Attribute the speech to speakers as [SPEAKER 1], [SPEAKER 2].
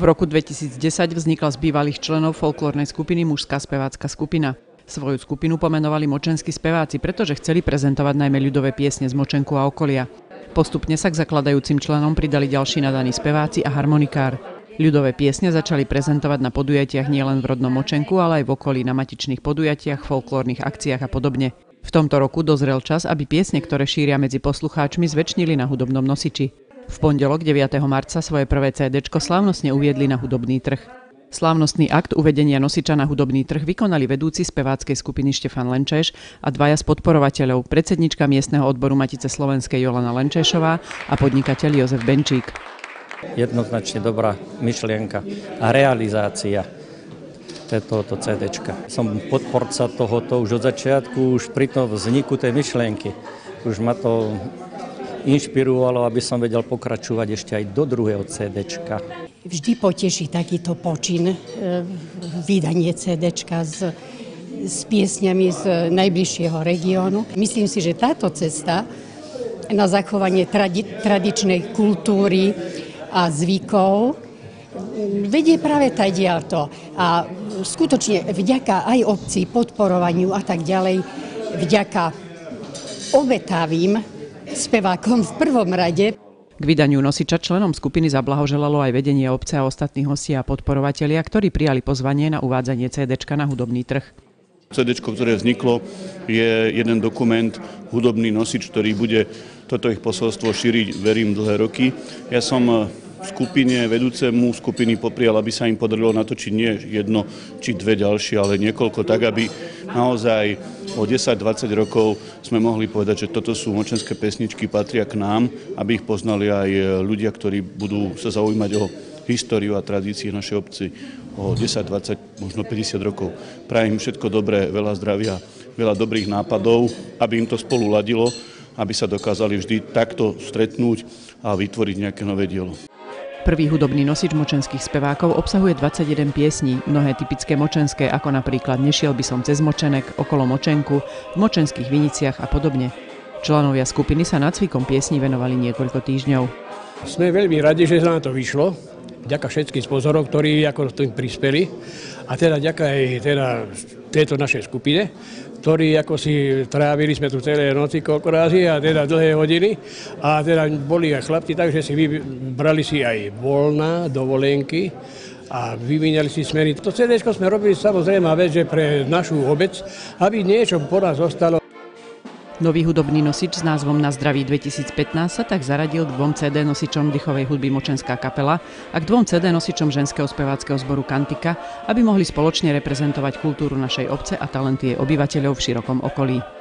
[SPEAKER 1] V roku 2010 vznikla z bývalých členov folklórnej skupiny mužská spevácka skupina. Svoju skupinu pomenovali močenskí speváci, pretože chceli prezentovať najmä ľudové piesne z Močenku a okolia. Postupne sa k zakladajúcim členom pridali ďalší nadaní speváci a harmonikár. Ľudové piesne začali prezentovať na podujatiach nielen v rodnom Močenku, ale aj v okolí na matičných podujatiach, folklórnych akciách a podobne. V tomto roku dozrel čas, aby piesne, ktoré šíria medzi poslucháčmi, zväčšnili na hudobnom nosiči. V pondelok 9. marca svoje prvé CD slávnostne uviedli na hudobný trh. Slávnostný akt uvedenia nosiča na hudobný trh vykonali vedúci speváckej skupiny Štefan Lenčeš a dvaja z podporovateľov, predsednička miestneho odboru Matice Slovenskej Jolana Lenčešová a podnikateľ Jozef Benčík.
[SPEAKER 2] Jednoznačne dobrá myšlienka a realizácia tohoto CD. Som podporca tohoto už od začiatku, už pri tom vzniku tej myšlienky. Už ma to inšpirovalo, aby som vedel pokračovať ešte aj do druhého CD.
[SPEAKER 3] Vždy poteší takýto počin, e, vydanie CD s, s piesňami z najbližšieho regiónu. Myslím si, že táto cesta na zachovanie tradi- tradičnej kultúry a zvykov vedie práve tadiaľto. A skutočne vďaka aj obci, podporovaniu a tak ďalej, vďaka obetavým spevákom v prvom rade.
[SPEAKER 1] K vydaniu nosiča členom skupiny zablahoželalo aj vedenie obce a ostatných hostí a podporovatelia, ktorí prijali pozvanie na uvádzanie CD na hudobný trh.
[SPEAKER 4] CD, ktoré vzniklo, je jeden dokument, hudobný nosič, ktorý bude toto ich posolstvo šíriť, verím, dlhé roky. Ja som skupine, vedúcemu skupiny poprial, aby sa im podarilo natočiť nie jedno či dve ďalšie, ale niekoľko, tak aby naozaj o 10-20 rokov sme mohli povedať, že toto sú močenské pesničky, patria k nám, aby ich poznali aj ľudia, ktorí budú sa zaujímať o históriu a tradície našej obci o 10, 20, možno 50 rokov. Prajem všetko dobré, veľa zdravia, veľa dobrých nápadov, aby im to spolu ladilo, aby sa dokázali vždy takto stretnúť a vytvoriť nejaké nové dielo.
[SPEAKER 1] Prvý hudobný nosič močenských spevákov obsahuje 21 piesní, mnohé typické močenské, ako napríklad Nešiel by som cez močenek, okolo močenku, v močenských viniciach a podobne. Členovia skupiny sa nacvikom piesní venovali niekoľko týždňov.
[SPEAKER 5] Sme veľmi radi, že sa na to vyšlo. Ďaká všetkým spozorov, ktorí ako tým prispeli. A teda ďaká aj teda tejto našej skupine, ktorí ako si trávili sme tu celé noci koľko a teda dlhé hodiny a teda boli aj chlapci, takže si vybrali si aj voľná, dovolenky a vyvíjali si smery. To CD sme robili samozrejme vec, že pre našu obec, aby niečo po nás zostalo.
[SPEAKER 1] Nový hudobný nosič s názvom Na zdraví 2015 sa tak zaradil k dvom CD nosičom dýchovej hudby Močenská kapela a k dvom CD nosičom ženského speváckého zboru Kantika, aby mohli spoločne reprezentovať kultúru našej obce a talenty jej obyvateľov v širokom okolí.